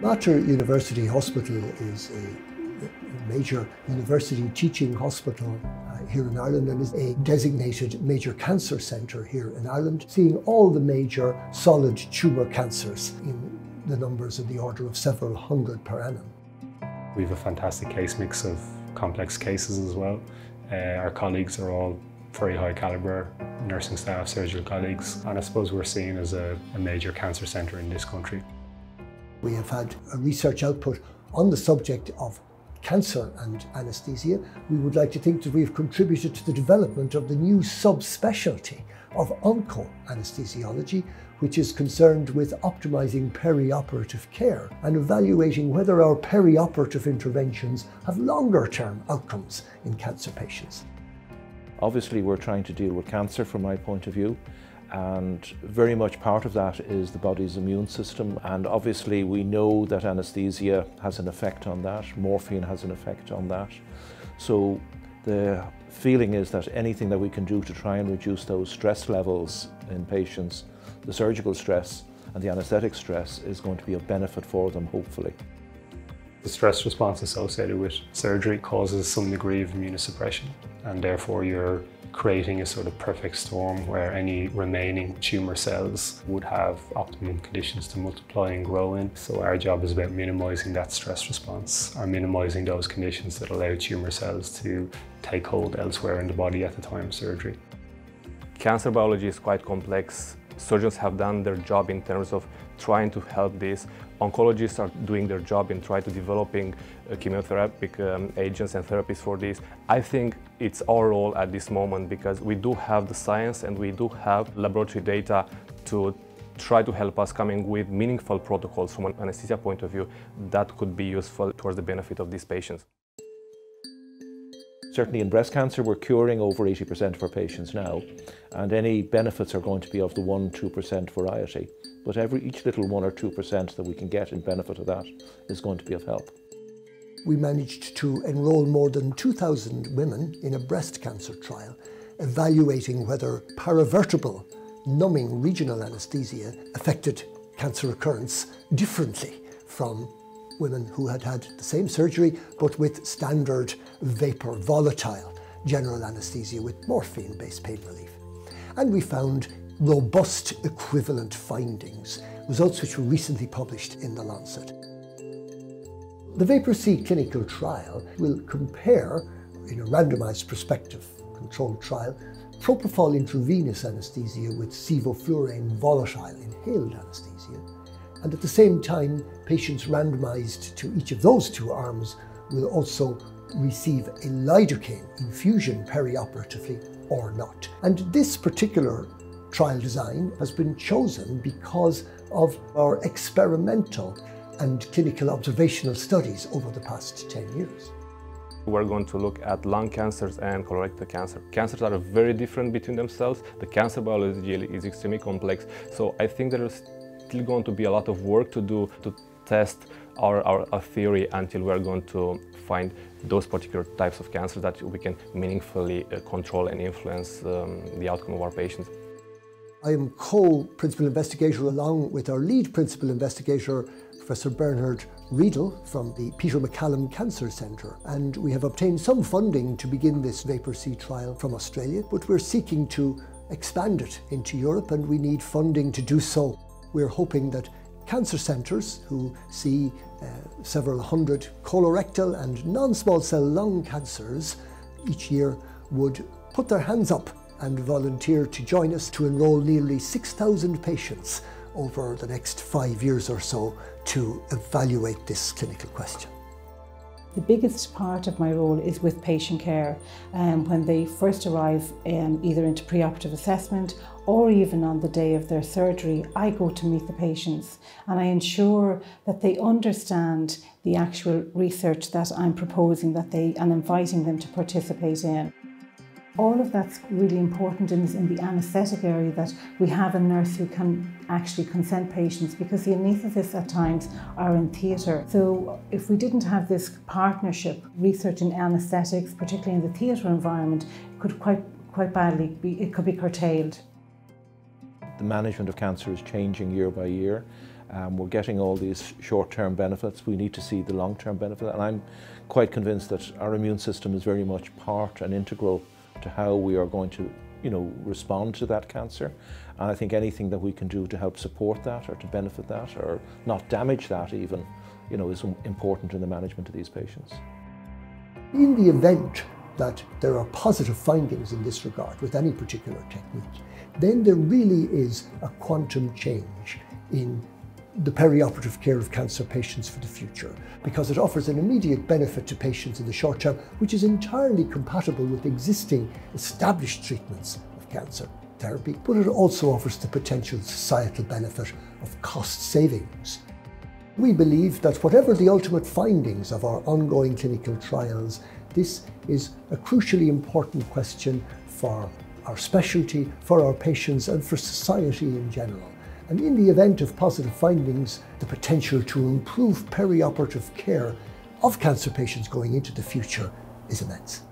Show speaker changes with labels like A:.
A: Mater University Hospital is a major university teaching hospital uh, here in Ireland and is a designated major cancer centre here in Ireland, seeing all the major solid tumour cancers in the numbers of the order of several hundred per annum.
B: We have a fantastic case mix of complex cases as well. Uh, our colleagues are all very high calibre nursing staff, surgical colleagues, and I suppose we're seen as a, a major cancer centre in this country.
A: We have had a research output on the subject of cancer and anaesthesia. We would like to think that we have contributed to the development of the new subspecialty of onco-anesthesiology, which is concerned with optimising perioperative care and evaluating whether our perioperative interventions have longer term outcomes in cancer patients.
C: Obviously, we're trying to deal with cancer from my point of view, and very much part of that is the body's immune system. And obviously, we know that anesthesia has an effect on that, morphine has an effect on that. So, the feeling is that anything that we can do to try and reduce those stress levels in patients, the surgical stress and the anaesthetic stress, is going to be of benefit for them, hopefully.
B: The stress response associated with surgery causes some degree of immunosuppression and therefore you're creating a sort of perfect storm where any remaining tumour cells would have optimum conditions to multiply and grow in. So our job is about minimising that stress response or minimising those conditions that allow tumour cells to take hold elsewhere in the body at the time of surgery.
D: Cancer biology is quite complex. Surgeons have done their job in terms of trying to help this. Oncologists are doing their job in trying to developing uh, chemotherapeutic um, agents and therapies for this. I think it's our role at this moment because we do have the science and we do have laboratory data to try to help us coming with meaningful protocols from an anesthesia point of view that could be useful towards the benefit of these patients.
C: Certainly in breast cancer, we're curing over 80% of our patients now, and any benefits are going to be of the 1-2% variety. But every each little 1 or 2% that we can get in benefit of that is going to be of help.
A: We managed to enrol more than 2,000 women in a breast cancer trial, evaluating whether paravertebral numbing regional anaesthesia affected cancer recurrence differently from women who had had the same surgery but with standard vapor volatile general anaesthesia with morphine-based pain relief. And we found robust equivalent findings, results which were recently published in The Lancet. The VAPOR-C clinical trial will compare, in a randomised prospective controlled trial, propofol intravenous anaesthesia with sevoflurane volatile inhaled anaesthesia and at the same time, patients randomized to each of those two arms will also receive a lidocaine infusion perioperatively or not. And this particular trial design has been chosen because of our experimental and clinical observational studies over the past 10 years.
D: We're going to look at lung cancers and colorectal cancer. Cancers are very different between themselves. The cancer biology is extremely complex. So I think there is still going to be a lot of work to do to test our, our, our theory until we're going to find those particular types of cancer that we can meaningfully uh, control and influence um, the outcome of our patients.
A: I am co-principal investigator along with our lead principal investigator, Professor Bernard Riedel from the Peter MacCallum Cancer Centre. And we have obtained some funding to begin this VAPOR-C trial from Australia, but we're seeking to expand it into Europe and we need funding to do so we're hoping that cancer centres who see uh, several hundred colorectal and non-small cell lung cancers each year would put their hands up and volunteer to join us to enrol nearly 6,000 patients over the next five years or so to evaluate this clinical question.
E: The biggest part of my role is with patient care um, when they first arrive um, either into preoperative assessment or even on the day of their surgery, I go to meet the patients and I ensure that they understand the actual research that I'm proposing that they and inviting them to participate in. All of that's really important in, in the anaesthetic area that we have a nurse who can actually consent patients because the anaesthetists at times are in theatre. So if we didn't have this partnership, research in anaesthetics, particularly in the theatre environment, could quite quite badly be, it could be curtailed.
C: The management of cancer is changing year by year Um, we're getting all these short-term benefits. We need to see the long-term benefit. And I'm quite convinced that our immune system is very much part and integral to how we are going to you know, respond to that cancer. And I think anything that we can do to help support that or to benefit that or not damage that even, you know, is important in the management of these patients.
A: In the event that there are positive findings in this regard with any particular technique, then there really is a quantum change in the perioperative care of cancer patients for the future because it offers an immediate benefit to patients in the short term, which is entirely compatible with existing established treatments of cancer therapy, but it also offers the potential societal benefit of cost savings. We believe that whatever the ultimate findings of our ongoing clinical trials, this is a crucially important question for our specialty, for our patients, and for society in general. And in the event of positive findings, the potential to improve perioperative care of cancer patients going into the future is immense.